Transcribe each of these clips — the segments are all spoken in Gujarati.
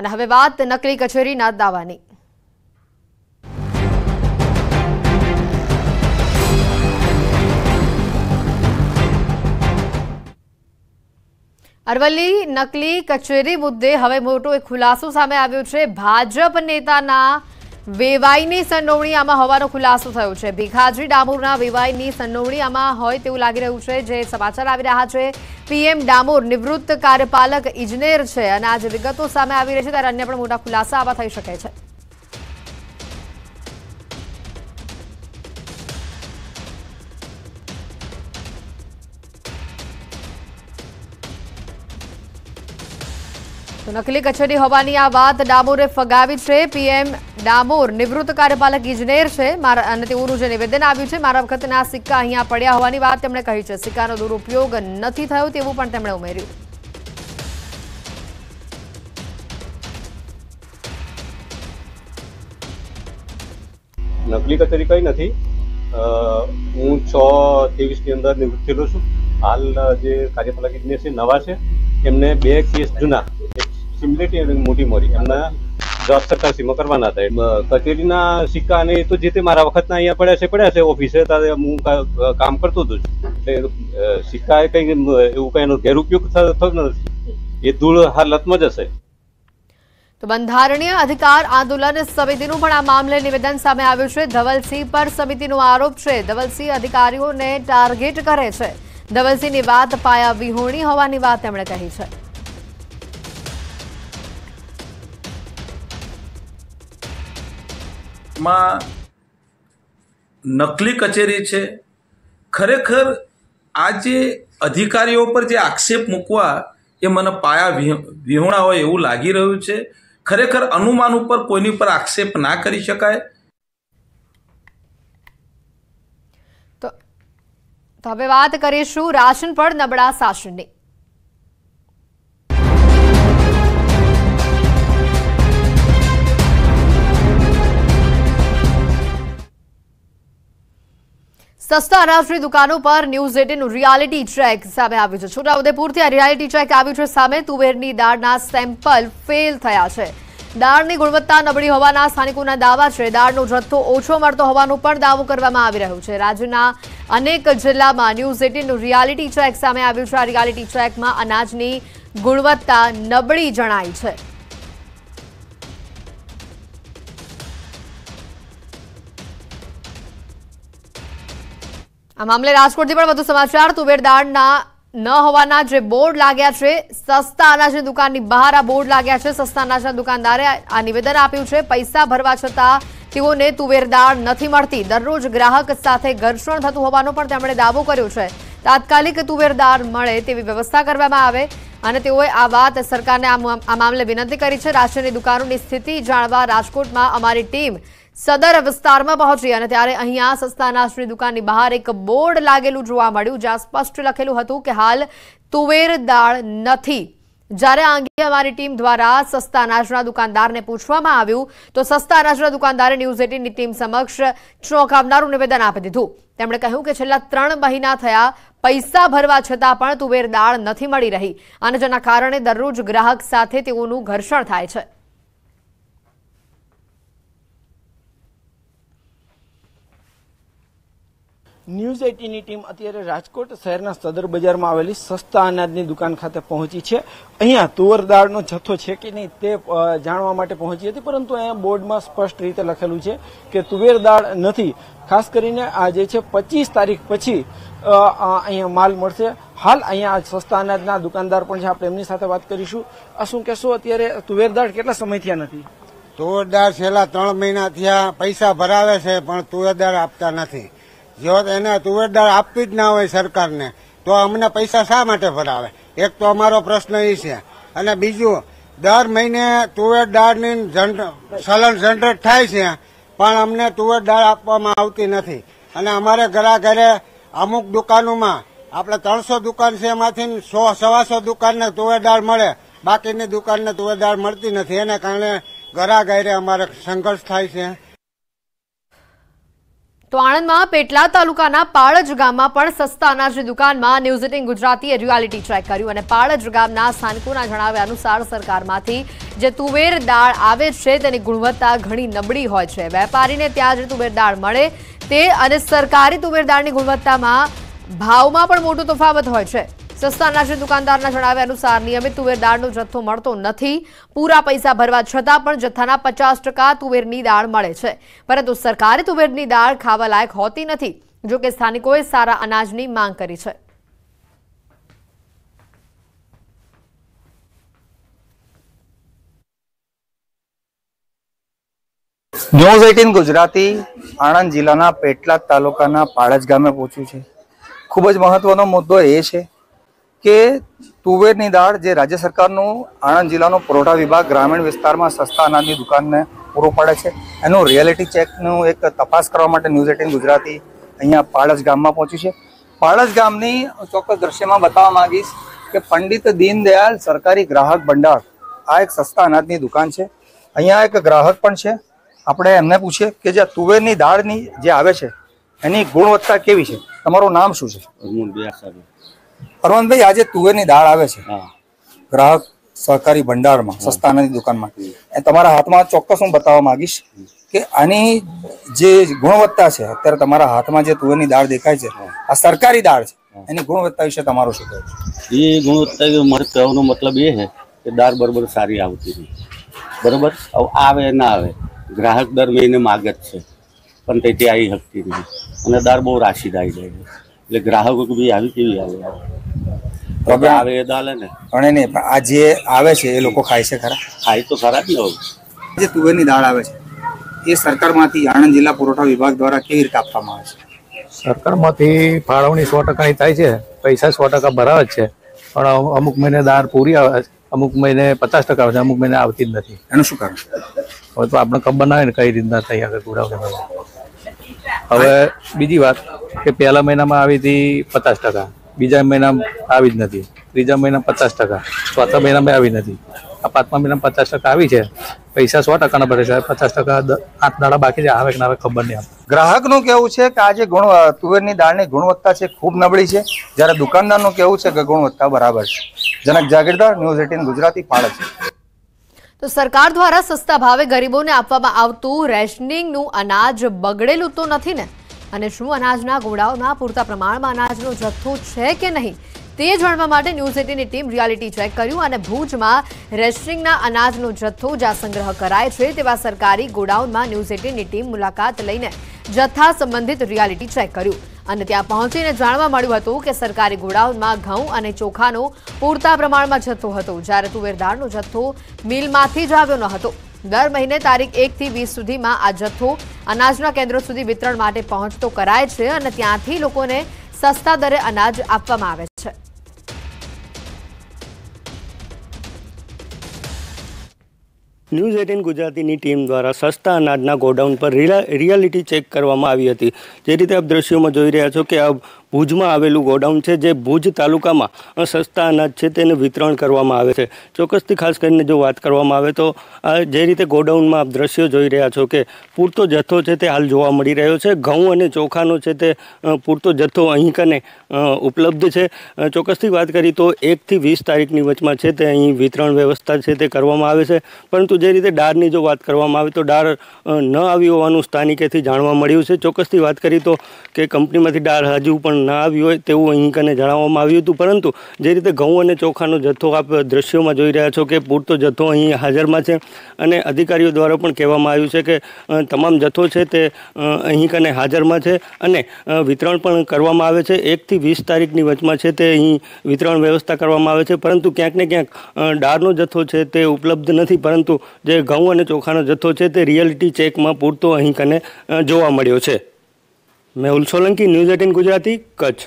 અને હવે વાત નકલી કચેરીના દાવાની. અરવલ્લી નકલી કચેરી મુદ્દે હવે મોટો એક ખુલાસો સામે આવ્યો છે. ભાજપ નેતાના વેવાઈની સંડોવણી આમાં હોવાનો ખુલાસો થયો છે. ભીખાજી ડામોરના વેવાઈની સંડોવણી આમાં હોય તેવું લાગી રહ્યું છે. જે સમાચાર આવી રહ્યા છે, પીએમ ડામોર નિવૃત્ત કાર્યપાલક ઇજનેર છે અને આજે વિગતો સામે આવી રહી છે, ત્યારે અન્ય પણ મોટા ખુલાસા આવા થઈ શકે છે. તો નકલી કચેરી હોવાની આ વાત ડામોરે ફગાવી છે. પીએમ ડામોર નિવૃત્ત કાર્યપાલક ઇજનેર છે. મારા અને તેઓનું જે નિવેદન આવ્યું છે. મારા વખતના સિક્કા અહીંયા પડ્યા હોવાની વાત તેમણે કહી છે. સિક્કાનો દુરુપયોગ નથી થયો તેવું પણ તેમણે ઉમેર્યું. નકલી કચેરી કઈ નથી. હું છ ત્રેવીસની અંદર નિવૃત્ત થયેલો છું. હાલ જે કાર્યપાલક ઇજનેર છે નવા છે. એમને બે કેસ જૂના. સિમ્યુલેટી અને મોટી મોરી. એમના જવાબ સરકારશ્રીમાં કરવાના હતા કચેરીના સિક્કા અને એ તો જે તે મારા વખતના અહીંયા પડ્યા છે પડ્યા છે, ઓફિસે ત્યારે હું કામ કરતો હતો એટલે સિક્કા કઈ એવું કંઈ એનો ગેરઉપયોગ થતો નથી. એ ધૂળ હાલતમાં જ હશે. તો બંધારણીય અધિકાર આંદોલન સમિતિનું પણ આ મામલે નિવેદન સામે આવ્યું છે. ધવલસિંહ પર સમિતિનો આરોપ છે. ધવલસિંહ અધિકારીઓને ટાર્ગેટ કરે છે. ધવલસિંહની વાત પાયા વિહોણી હોવાની વાત તેમણે કહી છે. માં નકલી કચેરી છે. ખરેખર આ જે અધિકારીઓ પર જે આક્ષેપ મૂકવા એ મને પાયા વિહ- વિહોણા હોય એવું લાગી રહ્યું છે. ખરેખર અનુમાન ઉપર કોઈની પર આક્ષેપ ના કરી શકાય? તો હવે વાત કરીશું રાશન પર નબળા શાસનની સસ્તા અનાજની દુકાનો પર ન્યૂઝ એટીનું રિયાલિટી ચેક સામે આવ્યું છે. છોટાઉદેપુરથી આ રિયાલિટી ચેક આવ્યું છે સામે. તુવેરની દાળના સેમ્પલ ફેલ થયા છે. દાળની ગુણવત્તા નબળી હોવાના સ્થાનિકોના દાવા છે. દાળનો જથ્થો ઓછો મળતો હોવાનો પણ દાવો કરવામાં આવી રહ્યો છે. રાજ્યના અનેક જિલ્લામાં ન્યૂઝ એટીનું રિયાલિટી ચેક સામે આવ્યું છે. આ રિયાલિટી ચેકમાં અનાજની ગુણવત્તા નબળી જણાય છે. આ મામલે રાજકોટથી પણ વધુ સમાચાર. તુવેર દાળના ન હોવાના જે બોર્ડ લાગ્યા છે, સસ્તા અનાજની દુકાનની બહાર આ બોર્ડ લાગ્યા છે, સસ્તા અનાજના દુકાનદારે આ નિવેદન આપ્યું છે. પૈસા ભરવા છતાં તેઓને તુવેર દાળ નથી મળતી. દરરોજ ગ્રાહક સાથે ઘર્ષણ થતું હોવાનો પણ તેમણે દાવો કર્યો છે. તાત્કાલિક તુવેર દાળ મળે તેવી વ્યવસ્થા કરવામાં આવે અને તેઓએ આ વાત સરકારને આ મામલે વિનંતી કરી છે. રાશનની દુકાનોની સ્થિતિ જાણવા રાજકોટમાં અમારી ટીમ સદર વિસ્તારમાં પહોંચી અને ત્યારે અહીંયા સસ્તા અનાજની દુકાનની બહાર એક બોર્ડ લાગેલું જોવા મળ્યું, જ્યાં સ્પષ્ટ લખેલું હતું કે હાલ તુવેર દાળ નથી. જ્યારે આ અંગે અમારી ટીમ દ્વારા સસ્તા અનાજના દુકાનદારને પૂછવામાં આવ્યું, તો સસ્તા અનાજના દુકાનદારે ન્યૂઝ એટીનની ટીમ સમક્ષ ચોંકાવનારું નિવેદન આપી દીધું. તેમણે કહ્યું કે છેલ્લા ત્રણ મહિના થયા પૈસા ભરવા છતાં પણ તુવેર દાળ નથી મળી રહી અને જેના કારણે દરરોજ ગ્રાહક સાથે તેઓનું ઘર્ષણ થાય છે. ન્યૂઝ એટીની ટીમ અત્યારે રાજકોટ શહેરના સદર બજારમાં આવેલી સસ્તા અનાજની દુકાન ખાતે પહોંચી છે. અહીંયા તુવર દાળનો જથ્થો છે કે નહીં તે જાણવા માટે પહોંચી હતી, પરંતુ અહીંયા બોર્ડમાં સ્પષ્ટ રીતે લખેલું છે કે તુવેર દાળ નથી. ખાસ કરીને આ જે છે, પચીસ તારીખ પછી અહીંયા માલ મળશે. હાલ અહીંયા સસ્તા અનાજના દુકાનદાર પણ છે. આપણે એમની સાથે વાત કરીશું. આ શું કહેશો? અત્યારે તુવેર દાળ કેટલા સમય થયા નથી? તુવેરદાર છેલ્લા ત્રણ મહિના થયા. પૈસા ભરાવે છે, પણ તુવેરદાર આપતા નથી. જો એને તુવેરદાર આપવી જ ના હોય સરકારને, તો અમને પૈસા શા માટે ભરાવે એક તો અમારો પ્રશ્ન એ છે. અને બીજું, દર મહિને તુવેરદારની જનર- સલન જનરેટ થાય છે, પણ અમને તુવેરદાર આપવામાં આવતી નથી. અને અમારે ઘરા ઘરે અમુક દુકાનોમાં, આપણે ત્રણસો દુકાન છે એમાંથી સો, સવાસો દુકાનને તુવેરદાળ મળે. બાકીની દુકાનને તુવેરદાળ મળતી નથી. એને કારણે ઘરા ઘરે અમારે સંઘર્ષ થાય છે. તો આણંદમાં પેટલા તાલુકાના પાળજ ગામમાં પણ સસ્તા અનાજની દુકાનમાં ન્યૂઝ એટીન ગુજરાતીએ રિયાલિટી ચેક કર્યું અને પાળજ ગામના સ્થાનિકોના જણાવ્યા અનુસાર સરકારમાંથી જે તુવેર દાળ આવે છે તેની ગુણવત્તા ઘણી નબળી હોય છે. વેપારીને ત્યાં જે તુવેર દાળ મળે તે અને સરકારી તુવેર દાળની ગુણવત્તામાં ભાવમાં પણ મોટો તફાવત હોય છે. સસ્તા જે દુકાનદારના જણાવ્યા અનુસાર, નિયમિત તુવેર જથ્થો મળતો નથી. પૂરા પૈસા ભરવા છતાં પણ જથ્થાના પચાસ તુવેરની દાળ મળે છે. પરંતુ સરકારી તુવેરની દાળ ખાવા લાયક હોતી નથી, જોકે સ્થાનિકોએ સારા અનાજની માંગ કરી છે. ન્યૂઝ એટીન ગુજરાતી, આણંદ જિલ્લાના પેટલાદ તાલુકાના પાળજ ગામે પહોંચ્યું છે. ખૂબ જ મહત્વનો મુદ્દો એ છે કે તુવેરની દાળ જે રાજ્ય સરકારનું આણંદ જિલ્લાનો પુરવઠા વિભાગ ગ્રામીણ વિસ્તારમાં સસ્તા અનાજની દુકાનને પૂરું પાડે છે. એનું રિયાલિટી ચેકનું એક તપાસ કરવા માટે ન્યૂઝ એટીન ગુજરાતી અહીંયા પાળસ ગામમાં પહોંચ્યું છે. પાળસ ગામની ચોક્કસ દ્રશ્યમાં બતાવવા માંગીશ કે પંડિત દીનદયાળ સરકારી ગ્રાહક ભંડાર આ એક સસ્તા અનાજની દુકાન છે. અહીંયા એક ગ્રાહક પણ છે. આપણે એમને પૂછીએ કે જે તુવેરની દાળની જે આવે છે, એની ગુણવત્તા કેવી છે? તમારું નામ શું છે? અરવંતભાઈ આજે તુવેરની દાળ આવે છે. ગ્રાહક સહકારી ભંડારમાં સસ્તા અનાજની દુકાનમાં. એ તમારા હાથમાં ચોક્કસ હું બતાવવા માંગીશ કે આની જે ગુણવત્તા છે અત્યારે તમારા હાથમાં જે તુવેરની દાળ દેખાય છે આ સરકારી દાળ છે. એની ગુણવત્તા વિશે તમારું શું કહેવું એ ગુણવત્તા મારે કહેવાનો મતલબ એ છે કે દાળ બરોબર સારી આવતી હતી બરોબર? આવે ના આવે. ગ્રાહક દર મહિને માગત છે. પણ તેથી આવી શકતી નહીં અને દાળ બહુ રાશિદ આવી જાય છે. એટલે ગ્રાહકો બી આવી કેવી આવે હવે આવે એ દાળ ને. પણ એ નહીં પણ આ જે આવે છે એ લોકો ખાય છે ખરા? ખાય તો ખરા જ ને જે તુવેરની દાળ આવે છે એ સરકારમાંથી આણંદ જિલ્લા પુરવઠા વિભાગ દ્વારા કેવી રીતે આપવામાં આવે છે? સરકારમાંથી ફાળવણી સો ટકાની થાય છે પૈસા સો ટકા ભરાવે જ છે પણ અમુ- અમુક મહિને દાળ પૂરી આવે છે અમુક મહિને પચાસ ટકા આવે છે અમુક મહિને આવતી જ નથી. એનું શું કારણ? હવે તો આપણે ખબર ના હોય ને કઈ રીતના થઈ આગળ ગુડાવને હવે બીજી વાત કે પહેલા મહિનામાં આવી હતી પચાસ ટકા. બીજા મહિનામાં આવી જ નથી. ત્રીજા મહિના પચાસ ટકા. ચોથા મહિનામાં આવી નથી. આ પાંચમા મહિનામાં પચાસ ટકા આવી છે. પૈસા સો ટકાના ભરે છે. પચાસ ટકા આઠ દાડા બાકી છે. આવે કે ના આવે ખબર નહીં આવે ગ્રાહકનું કેવું છે કે આ જે ગુણ તુવેરની દાળની ગુણવત્તા છે ખૂબ નબળી છે. જ્યારે દુકાનદારનું કેવું છે કે ગુણવત્તા બરાબર છે. જનક જાગીરદાર ન્યૂઝ એટીન ગુજરાતી પાળજ તો સરકાર દ્વારા સસ્તા ભાવે ગરીબોને આપવામાં આવતું રેશનિંગનું અનાજ બગડેલું તો નથી ને? અને શું અનાજના ગોડાઉનમાં પૂરતા પ્રમાણમાં અનાજનો જથ્થો છે કે નહીં? તે જાણવા માટે ન્યૂઝ એટીની ટીમ રિયાલિટી ચેક કર્યું અને ભુજમાં રેશનિંગના અનાજનો જથ્થો જ્યાં સંગ્રહ કરાય છે તેવા સરકારી ગોડાઉનમાં ન્યૂઝ એટીની ટીમ મુલાકાત લઈને જથ્થા સંબંધિત રિયાલિટી ચેક કર્યું. અને ત્યાં પહોંચીને જાણવા મળ્યું હતું કે સરકારી ગોડાઉનમાં ઘઉં અને ચોખાનો પૂરતા પ્રમાણમાં જથ્થો હતો, જ્યારે તુવેરદાળનો જથ્થો મિલમાંથી જ આવ્યો ન હતો. દર મહિને તારીખ એકથી વીસ સુધીમાં આ જથ્થો અનાજના કેન્દ્રો સુધી વિતરણ માટે પહોંચતો કરાય છે અને ત્યાંથી લોકોને સસ્તા દરે અનાજ આપવામાં આવે છે. ન્યૂઝ એટીન ગુજરાતીની ટીમ દ્વારા સસ્તા અનાજના ગોડાઉન પર રિયાલિટી ચેક કરવામાં આવી હતી. જે રીતે આપ દ્રશ્યોમાં જોઈ રહ્યા છો કે આ ભુજમાં આવેલું ગોડાઉન છે જે ભુજ તાલુકામાં સસ્તા અનાજ છે તેને વિતરણ કરવામાં આવે છે. ચોક્કસથી ખાસ કરીને જો વાત કરવામાં આવે તો, આ જે રીતે ગોડાઉનમાં આપ દ્રશ્યો જોઈ રહ્યા છો કે પૂરતો જથ્થો છે તે હાલ જોવા મળી રહ્યો છે. ઘઉં અને ચોખાનો છે તે પૂરતો જથ્થો અહીં કને ઉપલબ્ધ છે. ચોક્કસથી વાત કરી તો એકથી વીસ તારીખની વચમાં છે તે અહીં વિતરણ વ્યવસ્થા છે તે કરવામાં આવે છે. પરંતુ જે રીતે ડારની જો વાત કરવામાં આવે તો ડાર ન આવી હોવાનું સ્થાનિકેથી જાણવા મળ્યું છે. ચોક્કસથી વાત કરી તો કે કંપનીમાંથી ડાર હજુ પણ ના આવ્યું હોય તેવું અહીં કને જણાવવામાં આવ્યું હતું. પરંતુ જે રીતે ઘઉં અને ચોખાનો જથ્થો આપ દ્રશ્યોમાં જોઈ રહ્યા છો કે પૂરતો જથ્થો અહીં હાજરમાં છે અને અધિકારીઓ દ્વારા પણ કહેવામાં આવ્યું છે કે તમામ જથ્થો છે તે અહીં કને હાજરમાં છે અને વિતરણ પણ કરવામાં આવે છે. એકથી વીસ તારીખની વચમાં છે તે અહીં વિતરણ વ્યવસ્થા કરવામાં આવે છે. પરંતુ ક્યાંક ને ક્યાંક ડાળનો જથ્થો છે તે ઉપલબ્ધ નથી. પરંતુ જે ઘઉં અને ચોખાનો જથ્થો છે તે રિયાલિટી ચેકમાં પૂરતો અહીં કને જોવા મળ્યો છે. Mehul Solanki news eighteen Gujarati Kutch.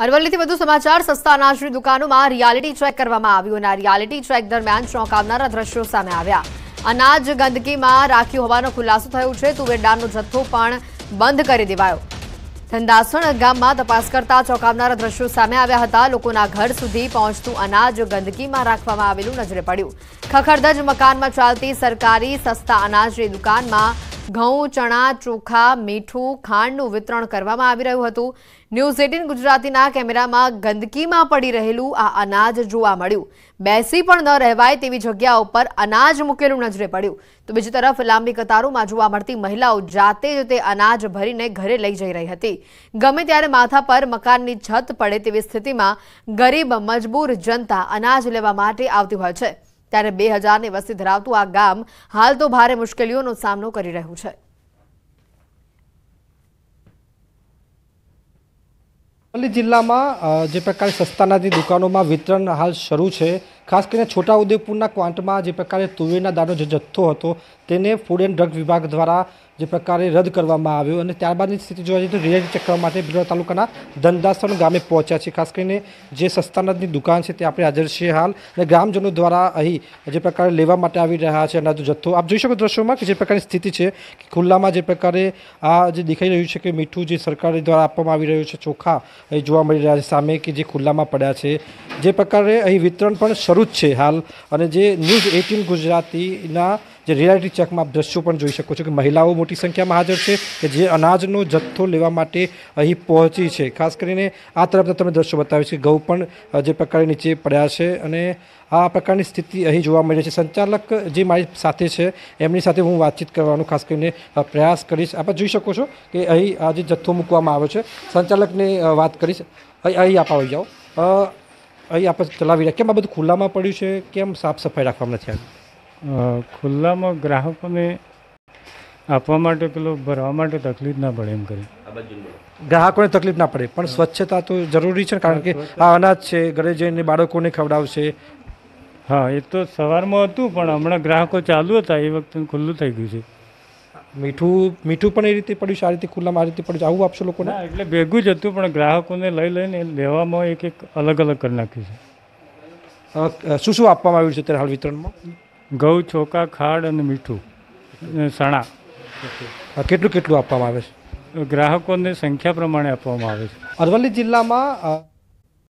અરવલ્લીથી વધુ સમાચાર સસ્તા અનાજની દુકાનોમાં રિયાલિટી ચેક કરવામાં આવ્યું રિયાલિટી ચેક દરમિયાન ચોંકાવનારા દ્રશ્યો સામે આવ્યા. અનાજ ગંદકીમાં રાખ્યું હોવાનો ખુલાસો થયો છે. તુવેરદારનો જથ્થો પણ બંધ કરી દેવાયો. ધંધાસણ ગામમાં તપાસ કરતા ચોંકાવનારા દ્રશ્યો સામે આવ્યા હતા. લોકોના ઘર સુધી પહોંચતું અનાજ ગંદકીમાં રાખવામાં આવેલું નજરે પડ્યું. ખખડધજ મકાનમાં ચાલતી સરકારી સસ્તા અનાજની દુકાનમાં ઘઉં, ચણા, ચોખા, મીઠું, ખાંડનું વિતરણ કરવામાં આવી રહ્યું હતું. ન્યૂઝ એટીન ગુજરાતીના કેમેરામાં ગંદકીમાં પડી રહેલું આ અનાજ જોવા મળ્યું. બેસી પણ ન રહેવાય તેવી જગ્યા ઉપર અનાજ મૂકેલું નજરે પડ્યું. તો બીજી તરફ લાંબી કતારોમાં જોવા મળતી મહિલાઓ જાતે જ તે અનાજ ભરીને ઘરે લઈ જઈ રહી હતી. ગમે ત્યારે માથા પર મકાનની છત પડે તેવી સ્થિતિમાં ગરીબ, મજબૂર જનતા અનાજ લેવા માટે આવતી હોય છે. ત્યારે બે હજારની વસ્તી ધરાવતું આ ગામ હાલ તો ભારે મુશ્કેલીઓનો સામનો કરી રહ્યું છે. અરવલ્લી જિલ્લામાં જે પ્રકારે સસ્તાના જે દુકાનોમાં વિતરણ હાલ શરૂ છે. ખાસ કરીને છોટાઉદેપુરના ક્વાંટમાં જે પ્રકારે તુવેરના દાળનો જે જથ્થો હતો તેને ફૂડ એન્ડ ડ્રગ વિભાગ દ્વારા જે પ્રકારે રદ કરવામાં આવ્યો અને ત્યારબાદની સ્થિતિ જોવા જઈએ તો રિયાજી ચેક કરવા માટે બિલોડા તાલુકાના ધનદાસણ ગામે પહોંચ્યા છે. ખાસ કરીને જે સસ્તાનાજની દુકાન છે તે આપણે હાજર છીએ હાલ અને ગ્રામજનો દ્વારા અહીં જે પ્રકારે લેવા માટે આવી રહ્યા છે અનાજનો જથ્થો. આપ જોઈ શકો દ્રશ્યોમાં કે જે પ્રકારની સ્થિતિ છે કે ખુલ્લામાં જે પ્રકારે આ જે દેખાઈ રહ્યું છે કે મીઠું જે સરકાર દ્વારા આપવામાં આવી રહ્યું છે ચોખા અહીં જોવા મળી રહ્યા છે સામે કે જે ખુલ્લામાં પડ્યા છે. જે પ્રકારે અહીં વિતરણ પણ શરૂ જ છે હાલ. અને જે ન્યૂઝ એટીન ગુજરાતીના જે રિયાલિટી ચેકમાં દ્રશ્યો પણ જોઈ શકો છો કે મહિલાઓ મોટી સંખ્યામાં હાજર છે કે જે અનાજનો જથ્થો લેવા માટે અહીં પહોંચી છે. ખાસ કરીને આ તરફના તમે દ્રશ્યો બતાવ્યું છે ઘઉં પણ જે પ્રકારે નીચે પડ્યા છે અને આ પ્રકારની સ્થિતિ અહીં જોવા મળી છે. સંચાલક જે મારી સાથે છે, એમની સાથે હું વાતચીત કરવાનો ખાસ કરીને પ્રયાસ કરીશ. આપ જોઈ શકો છો કે અહીં આ જે જથ્થો મૂકવામાં આવ્યો છે. સંચાલકને વાત કરીશ. અહીં આપ આવી જાઓ. અહીં આપણે ચલાવી રહ્યા. કેમ આ બધું ખુલ્લામાં પડ્યું છે? કેમ સાફ સફાઈ રાખવામાં નથી આવી? ખુલ્લામાં ગ્રાહકોને આપવા માટે પેલો ભરવા માટે તકલીફ ના પડે એમ કરી. ગ્રાહકોને તકલીફ ના પડે પણ સ્વચ્છતા તો જરૂરી છે કારણ કે આ અનાજ છે ઘરે જઈને બાળકોને ખવડાવશે. હા એ તો સવારમાં હતું પણ હમણાં ગ્રાહકો ચાલુ હતા એ વખતે ખુલ્લું થઈ ગયું છે. મીઠું મીઠું પણ એ રીતે પડ્યું છે? આ રીતે ખુલ્લામાં આ રીતે પડ્યું આવું આપશો લોકોને? એટલે ભેગું જ હતું પણ ગ્રાહકોને લઈ લઈને લેવામાં એક એક અલગ અલગ કરી નાખ્યું છે. શું શું આપવામાં આવ્યું છે અત્યારે હાલ વિતરણમાં? ઘઉં ચોખા ખાડ અને મીઠું સણા. કેટલું કેટલું આપવામાં આવે છે? ગ્રાહકોને સંખ્યા પ્રમાણે આપવામાં આવે છે. અરવલ્લી જિલ્લામાં